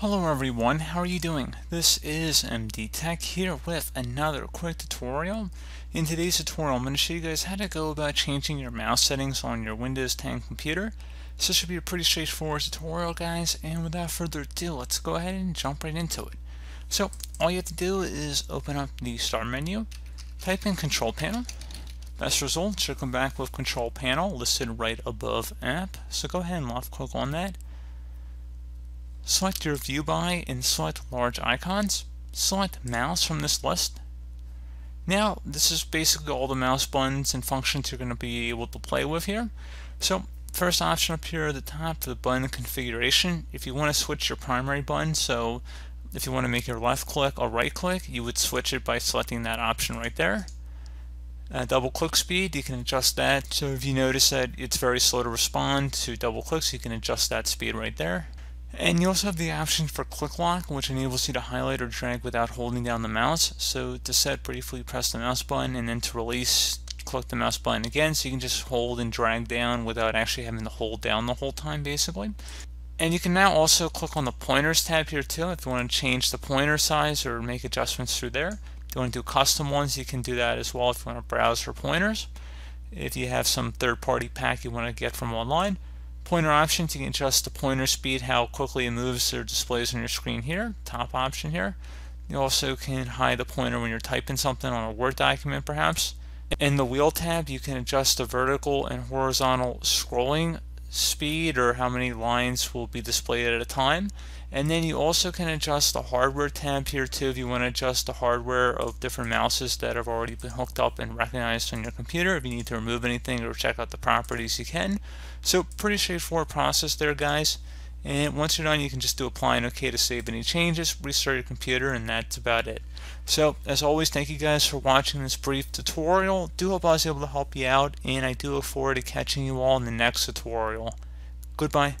Hello everyone, how are you doing? This is MD Tech here with another quick tutorial. In today's tutorial I'm going to show you guys how to go about changing your mouse settings on your Windows 10 computer. So this should be a pretty straightforward tutorial guys and without further ado let's go ahead and jump right into it. So all you have to do is open up the start menu, type in control panel. Best result should come back with control panel listed right above app. So go ahead and left click on that Select your view by and select large icons. Select mouse from this list. Now, this is basically all the mouse buttons and functions you're going to be able to play with here. So, first option up here at the top for the button configuration. If you want to switch your primary button, so if you want to make your left click or right click, you would switch it by selecting that option right there. Uh, double click speed, you can adjust that. So if you notice that it's very slow to respond to double clicks, you can adjust that speed right there. And you also have the option for click lock, which enables you to highlight or drag without holding down the mouse. So to set, briefly press the mouse button, and then to release, click the mouse button again, so you can just hold and drag down without actually having to hold down the whole time, basically. And you can now also click on the pointers tab here too, if you want to change the pointer size or make adjustments through there. If you want to do custom ones, you can do that as well if you want to browse for pointers. If you have some third-party pack you want to get from online, Pointer options, you can adjust the pointer speed, how quickly it moves or displays on your screen here, top option here. You also can hide the pointer when you're typing something on a Word document perhaps. In the wheel tab, you can adjust the vertical and horizontal scrolling speed or how many lines will be displayed at a time. And then you also can adjust the hardware tab here too if you want to adjust the hardware of different mouses that have already been hooked up and recognized on your computer. If you need to remove anything or check out the properties, you can. So pretty straightforward process there, guys. And once you're done, you can just do apply and OK to save any changes, restart your computer, and that's about it. So, as always, thank you guys for watching this brief tutorial. Do hope I was able to help you out, and I do look forward to catching you all in the next tutorial. Goodbye.